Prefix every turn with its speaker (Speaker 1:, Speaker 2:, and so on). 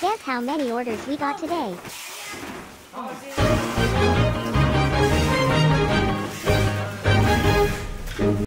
Speaker 1: Guess how many orders we got today?